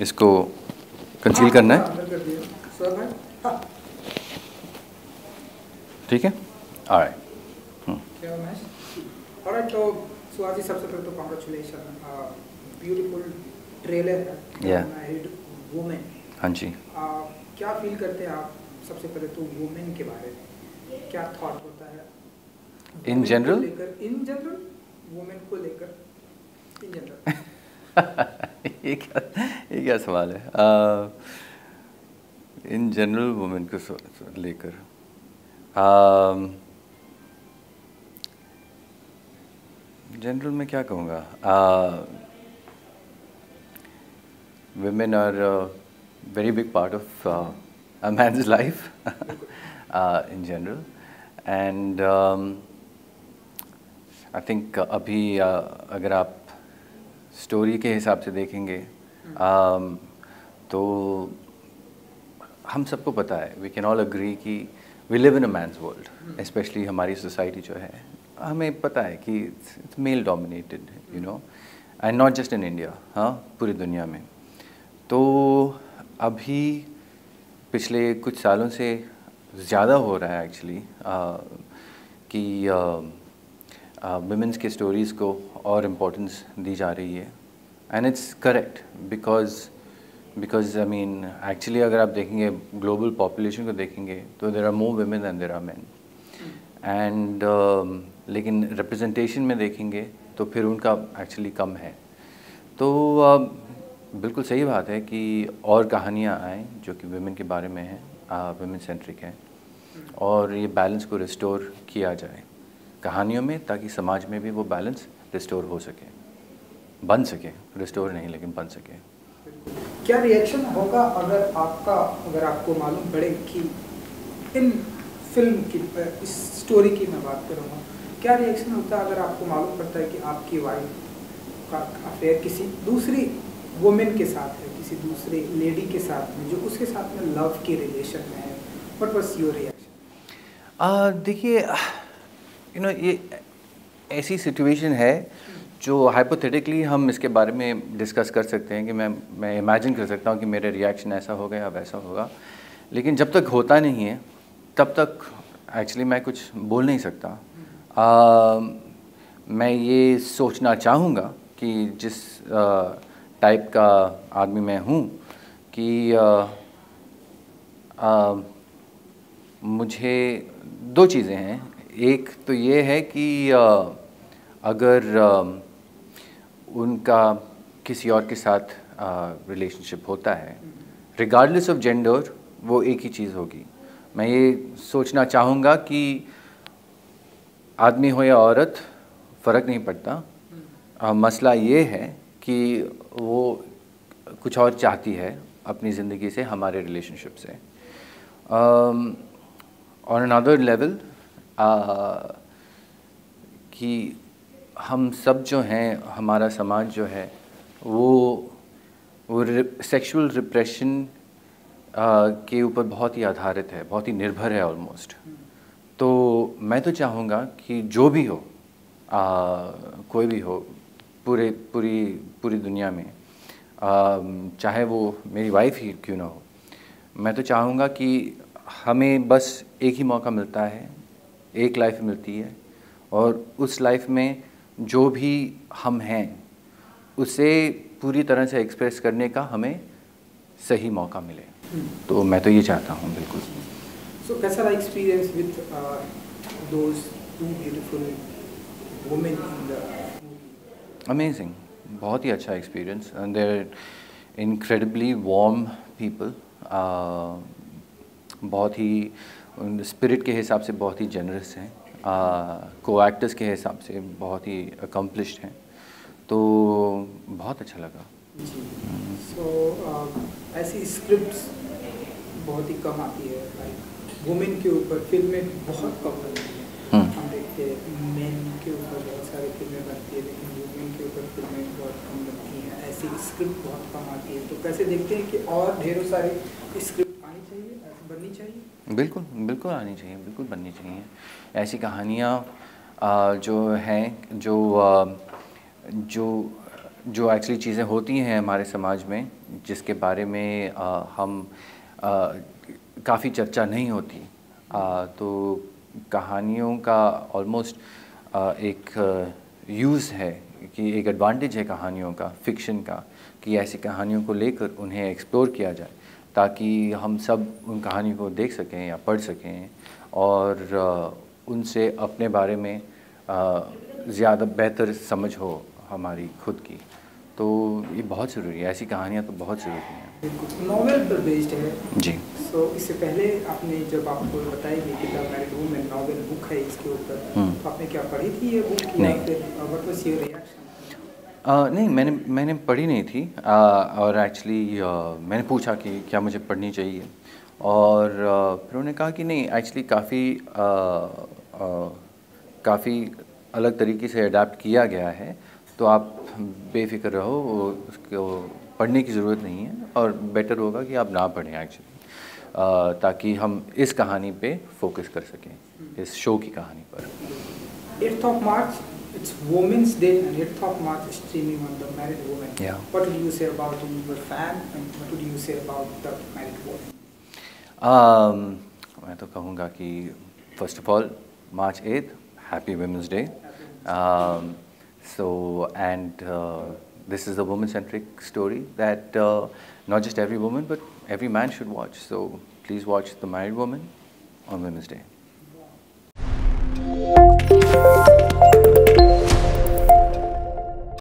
इसको कंसील करना है। ठीक है? क्या सबसे पहले तो कांग्रेचुलेशन ब्यूटीफुल ट्रेलर है Yeah. हाँ जी। क्या फील करते हैं आप सबसे पहले तो वुमेन के बारे में? क्या थॉट होता है? In general? लेकर इन जनरल वुमेन को लेकर इन जनरल ये क्या ये क्या सवाल है? आ, इन जनरल वुमेन को लेकर। um, जनरल मैं क्या कहूँगा? Women are very big part of a man's life in general and I think अभी uh, अगर आप स्टोरी के हिसाब से देखेंगे। um, तो हम सबको पता है वी कैन ऑल अग्री कि we live in a man's world specially हमारी सोसाइटी जो है। हमें पता है कि it's male dominated you know and not just in India हाँ पूरी दुनिया में। तो अभी पिछले कुछ सालों से ज़्यादा हो रहा है एक्चुअली कि वुमेंस के स्टोरीज़ को और इम्पोर्टेंस दी जा रही है। And it's correct because because I mean actually अगर आप देखेंगे ग्लोबल पॉपुलेशन को देखेंगे तो there are more women and there are man and लेकिन रिप्रेजेंटेशन में देखेंगे तो फिर उनका एक्चुअली कम है। तो uh, बिल्कुल सही बात है कि और कहानियाँ आएँ जो कि वेमेन के बारे में हैं वुमेन सेंट्रिक हैं और ये बैलेंस को रिस्टोर किया जाए। कहानियों में ताकि समाज में भी वो बैलेंस रिस्टोर हो सके। बन सके रिस्टोर नहीं लेकिन बन सके। क्या रिएक्शन होगा अगर आपका अगर आपको मालूम पड़े कि इन फ़िल्म की इस स्टोरी की मैं बात करूँगा क्या रिएक्शन होता है अगर आपको मालूम पड़ता है कि आपकी वाइफ का अफेयर किसी दूसरी वुमेन के साथ है किसी दूसरे लेडी के साथ में जो उसके साथ में लव के रिलेशन में है? वट वॉज़ योर रिएक्शन देखिए यू नो ये ऐसी सिचुएशन है जो हाइपोथेटिकली हम इसके बारे में डिस्कस कर सकते हैं कि मैं मैं इमेजिन कर सकता हूँ कि मेरे रिएक्शन ऐसा होगा या वैसा होगा। लेकिन जब तक होता नहीं है तब तक एक्चुअली मैं कुछ बोल नहीं सकता। आ, मैं ये सोचना चाहूँगा कि जिस टाइप का आदमी मैं हूँ कि आ, आ, मुझे दो चीज़ें हैं। एक तो ये है कि अगर उनका किसी और के साथ रिलेशनशिप होता है रिगार्डलेस ऑफ़ जेंडर वो एक ही चीज़ होगी। मैं ये सोचना चाहूँगा कि आदमी हो या औरत फ़र्क नहीं पड़ता। आ, मसला ये है कि वो कुछ और चाहती है अपनी ज़िंदगी से हमारे रिलेशनशिप से। ऑन अनदर लेवल कि हम सब जो हैं हमारा समाज जो है वो वो सेक्सुअल रिप्रेशन के ऊपर बहुत ही आधारित है बहुत ही निर्भर है ऑलमोस्ट तो मैं तो चाहूँगा कि जो भी हो आ, कोई भी हो पूरे पूरी पूरी दुनिया में आ, चाहे वो मेरी वाइफ ही क्यों ना हो मैं तो चाहूँगा कि हमें बस एक ही मौका मिलता है एक लाइफ मिलती है और उस लाइफ में जो भी हम हैं उसे पूरी तरह से एक्सप्रेस करने का हमें सही मौका मिले। तो मैं तो ये चाहता हूँ बिल्कुल। सो कैसा रहा experience with two beautiful women in the amazing बहुत ही अच्छा experience and there incredibly warm people बहुत ही स्पिरिट के हिसाब से बहुत ही जनरस हैं। को एक्टर्स के हिसाब से बहुत ही अकम्पलिश्ड हैं। तो बहुत अच्छा लगा। जी। सो ऐसी स्क्रिप्ट्स बहुत ही कम आती है। लाइक वुमेन के ऊपर फ़िल्में बहुत कम बनती हैं। हम्म। हम देखते हैं मेन के ऊपर बहुत सारी फ़िल्में बनती है लेकिन वुमेन के ऊपर फ़िल्में बहुत कम बनती हैं। ऐसी स्क्रिप्ट बहुत कम आती है। तो कैसे देखते हैं कि और ढेरों सारी स्क्रिप्ट आनी चाहिए ऐसी बननी चाहिए बिल्कुल बिल्कुल आनी चाहिए बिल्कुल बननी चाहिए। ऐसी कहानियाँ जो हैं जो जो जो एक्चुअली चीज़ें होती हैं हमारे समाज में जिसके बारे में आ, हम काफ़ी चर्चा नहीं होती। आ, तो कहानियों का ऑलमोस्ट एक यूज़ है कि एक एडवांटेज है कहानियों का फिक्शन का कि ऐसी कहानियों को लेकर उन्हें एक्सप्लोर किया जाए। ताकि हम सब उन कहानी को देख सकें या पढ़ सकें और उनसे अपने बारे में ज़्यादा बेहतर समझ हो हमारी खुद की। तो ये बहुत ज़रूरी है ऐसी कहानियाँ तो बहुत ज़रूरी हैं। नॉवेल पर बेस्ड है। जी। सो so, इससे पहले आपने जब आपको बताई गई कि the married women novel book है इसके ऊपर हम्म। तो आपने क्या पढ़ी थी ये बुक फिर व्हाट वाज योर रिएक्शन नहीं मैंने मैंने पढ़ी नहीं थी। आ, और एक्चुअली मैंने पूछा कि क्या मुझे पढ़नी चाहिए। और फिर उन्होंने कहा कि नहीं एक्चुअली काफ़ी काफ़ी अलग तरीके से अडाप्ट किया गया है। तो आप बेफिक्र रहो उसको पढ़ने की ज़रूरत नहीं है और बेटर होगा कि आप ना पढ़ें एक्चुअली ताकि हम इस कहानी पे फोकस कर सकें इस शो की कहानी पर। it's Women's Day and 8th of March streaming on the Married Woman. Yeah. What would you say about your fan and what would you say about the Married Woman? Um, मैं तो कहूँगा कि first of all March eight happy women's day So, and uh, this is a woman-centric story that uh, not just every woman, but every man should watch. So please watch The Married Woman on Women's Day.